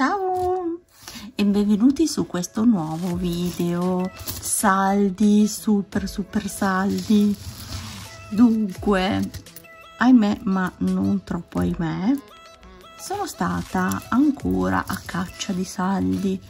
Ciao. E benvenuti su questo nuovo video. Saldi super super saldi. Dunque ahimè ma non troppo ahimè sono stata ancora a caccia di saldi.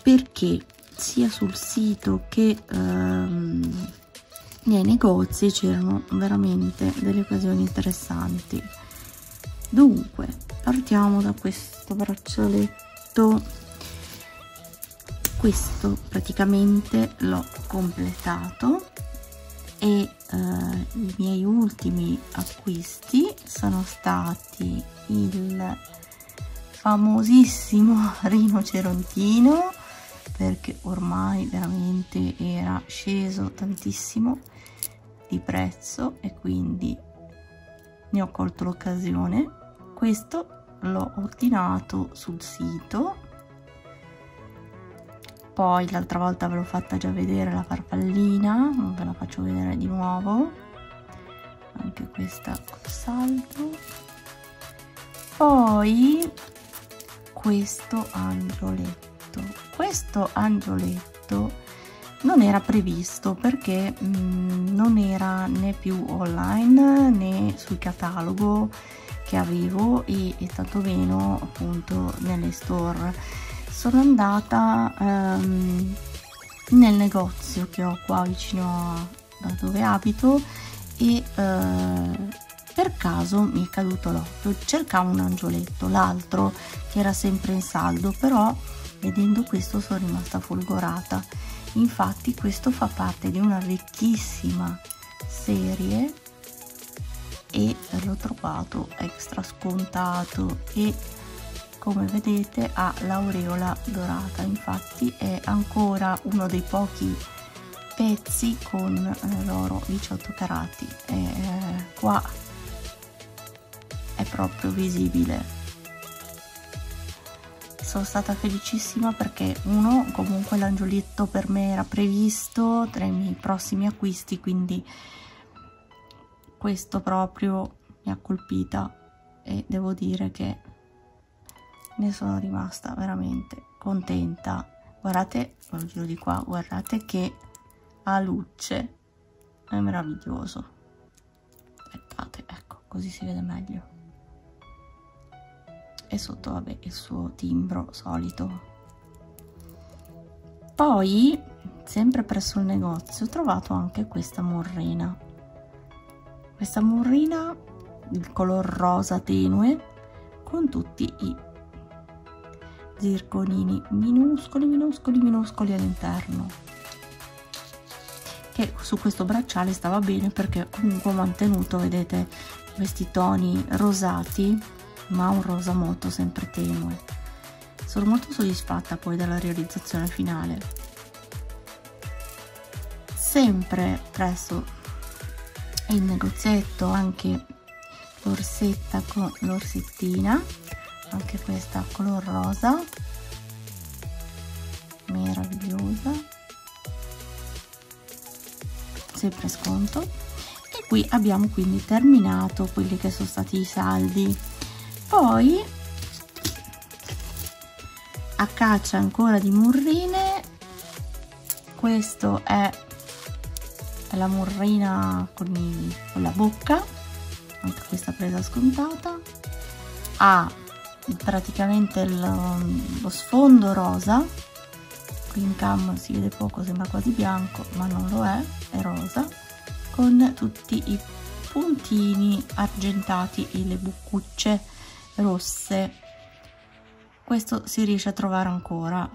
Perché sia sul sito che ehm, nei negozi c'erano veramente delle occasioni interessanti. Dunque partiamo da questo braccialetto. Questo praticamente l'ho completato e eh, i miei ultimi acquisti sono stati il famosissimo rinocerontino perché ormai veramente era sceso tantissimo di prezzo e quindi ne ho colto l'occasione. Questo l'ho ordinato sul sito. Poi l'altra volta ve l'ho fatta già vedere la farfallina ve la faccio vedere di nuovo. Anche questa col salto poi questo angioletto. Questo angioletto non era previsto perché mh, mm, non era né più online né sul catalogo che avevo e, e tanto meno appunto nelle store. Sono andata um, nel negozio che ho qua vicino a da dove abito e uh, per caso mi è caduto l'occhio. Cercavo un angioletto l'altro che era sempre in saldo però vedendo questo sono rimasta folgorata. Infatti questo fa parte di una ricchissima serie e l'ho trovato extra scontato e come vedete ha l'aureola dorata. Infatti è ancora uno dei pochi pezzi con eh, l'oro 18 carati. E, eh, qua è proprio visibile. Sono stata felicissima perché uno comunque l'angioletto per me era previsto tra i miei prossimi acquisti quindi questo proprio mi ha colpita e devo dire che ne sono rimasta veramente contenta. Guardate lo giro di qua guardate che ha luce. È meraviglioso. Aspettate ecco così si vede meglio. E sotto vabbè il suo timbro solito. Poi sempre presso il negozio ho trovato anche questa morrina questa morrina il color rosa tenue con tutti i zirconini minuscoli minuscoli minuscoli all'interno che su questo bracciale stava bene perché comunque ho mantenuto vedete questi toni rosati ma un rosa molto sempre tenue. Sono molto soddisfatta poi della realizzazione finale. Sempre presso il negozietto anche l'orsetta con l'orsettina, anche questa color rosa, meravigliosa, sempre sconto. E qui abbiamo quindi terminato quelli che sono stati i saldi poi a caccia ancora di murrine questo è la murrina con, i, con la bocca anche questa presa scontata. Ha praticamente lo, lo sfondo rosa qui in cam si vede poco sembra quasi bianco ma non lo è è rosa con tutti i puntini argentati e le buccucce rosse. Questo si riesce a trovare ancora.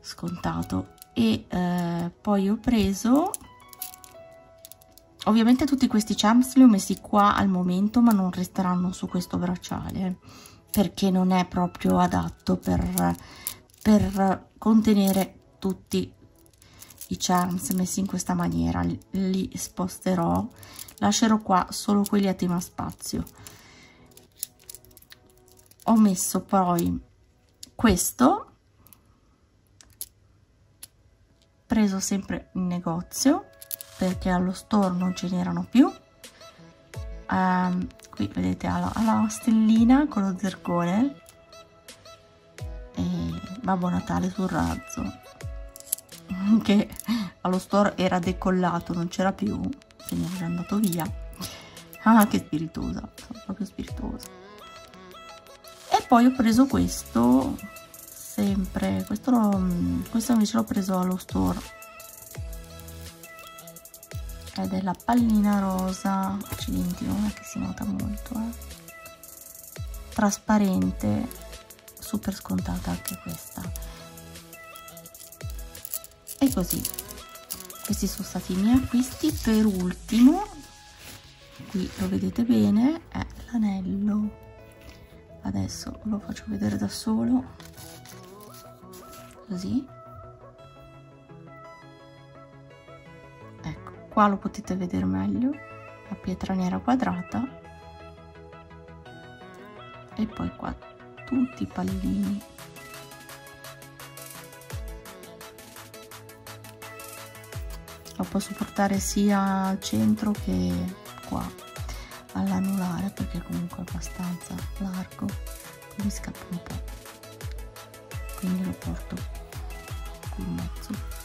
Scontato e eh, poi ho preso ovviamente tutti questi champs li ho messi qua al momento ma non resteranno su questo bracciale perché non è proprio adatto per, per contenere tutti i charms messi in questa maniera. Li sposterò lascerò qua solo quelli a tema spazio. Ho messo poi questo preso sempre in negozio perché allo store non ce n'erano più. Um, qui vedete ha la, ha la stellina con lo zircone. E Babbo Natale sul razzo che allo store era decollato non c'era più se ne era andato via. Ah che spiritosa proprio spiritosa. E poi ho preso questo sempre. Questo, lo, questo invece l'ho preso allo store. Ed è la pallina rosa. Accidenti non è che si nota molto eh. trasparente super scontata anche questa. E così. Questi sono stati i miei acquisti. Per ultimo qui lo vedete bene è l'anello. Adesso lo faccio vedere da solo così? Ecco qua lo potete vedere meglio la pietra nera quadrata. E poi qua tutti i pallini. Lo posso portare sia al centro che qua all'anulare perché comunque è abbastanza largo mi scappa un po' quindi lo porto qui in mezzo.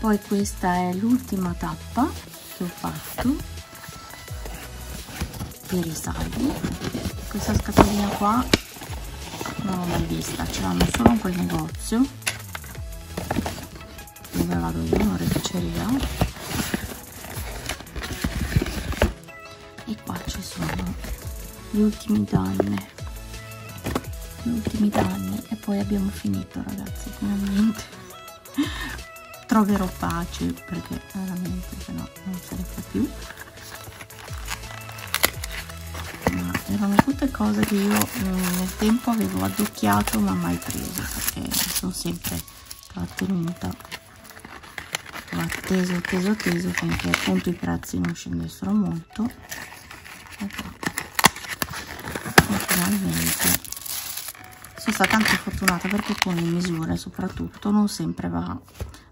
Poi questa è l'ultima tappa che ho fatto per i saldi. Questa scatolina qua non l'ho mai vista ce l'hanno solo in quel negozio. Dove vado io? In oreficeria e gli ultimi danni. Gli ultimi danni e poi abbiamo finito ragazzi finalmente. Troverò pace perché veramente se no non fa più. Ma erano tutte cose che io mm, nel tempo avevo addocchiato ma mai preso perché sono sempre trattenuta. Ho atteso atteso atteso finché appunto i prezzi non scendessero molto. Ecco. Finalmente sono stata anche fortunata perché con le misure soprattutto non sempre va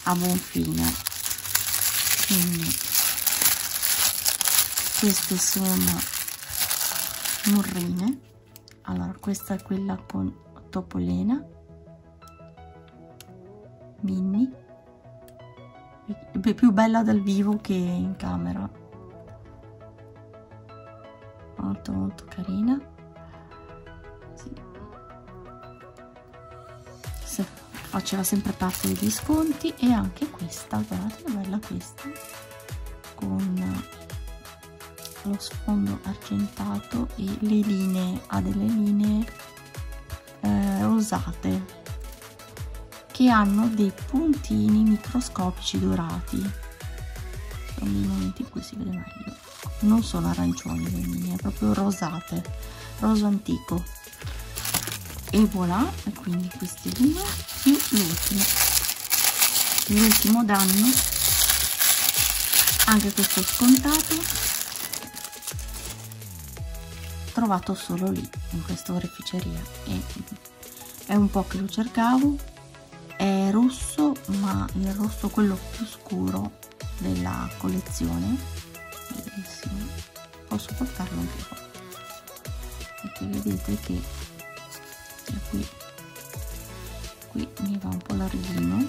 a buon fine. Quindi queste sono murrine. Allora questa è quella con topolena mini più bella dal vivo che in camera. Molto molto carina faceva sempre parte degli sconti e anche questa guardate che bella questa con lo sfondo argentato e le linee ha delle linee eh, rosate che hanno dei puntini microscopici dorati. Sono i momenti in cui si vede meglio. Non sono arancioni le linee proprio rosate roso antico e voilà quindi questi due più l'ultimo l'ultimo danno. Anche questo scontato. Trovato solo lì in questa oreficeria. E è un po' che lo cercavo. È rosso ma il rosso quello più scuro della collezione. Posso portarlo anche qua. Perché vedete che qui. Qui mi va un po' larghino.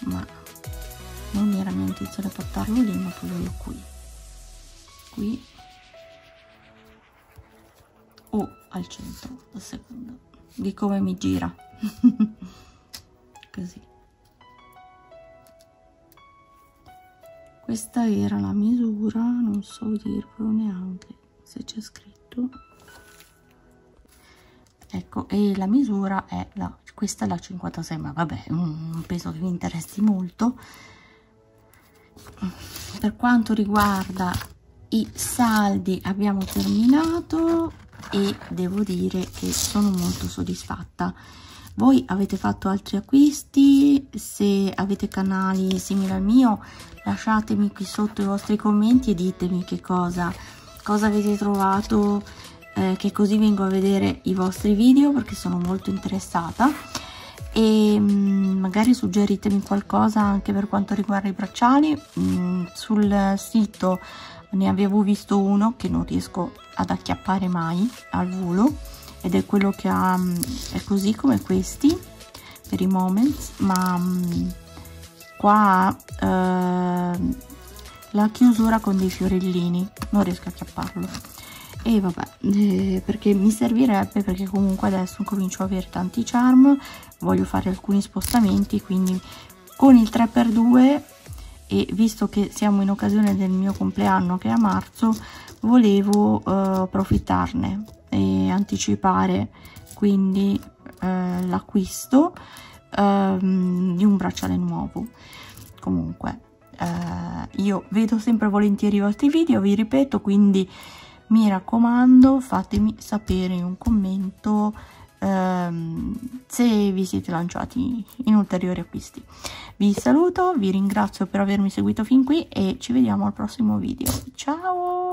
Ma non era mia intenzione portarlo lì ma poi qui. Qui. O al centro a seconda. Di come mi gira. Così. Questa era la misura non so dirvelo neanche se c'è scritto ecco e la misura è la questa è la 56 ma vabbè non penso che vi interessi molto. Per quanto riguarda i saldi abbiamo terminato e devo dire che sono molto soddisfatta. Voi avete fatto altri acquisti? Se avete canali simili al mio lasciatemi qui sotto i vostri commenti e ditemi che cosa cosa avete trovato eh, che così vengo a vedere i vostri video perché sono molto interessata. E mh, magari suggeritemi qualcosa anche per quanto riguarda i bracciali. Mh, sul sito ne avevo visto uno che non riesco ad acchiappare mai al volo ed è quello che ha è così come questi per i moments ma mh, qua eh, la chiusura con dei fiorellini. Non riesco a acchiapparlo e vabbè eh, perché mi servirebbe perché comunque adesso comincio a avere tanti charm voglio fare alcuni spostamenti quindi con il 3x2 e visto che siamo in occasione del mio compleanno che è a marzo volevo eh, approfittarne e anticipare quindi eh, l'acquisto ehm, di un bracciale nuovo. Comunque eh, io vedo sempre volentieri i vostri video vi ripeto quindi mi raccomando fatemi sapere in un commento ehm, se vi siete lanciati in ulteriori acquisti. Vi saluto vi ringrazio per avermi seguito fin qui e ci vediamo al prossimo video. Ciao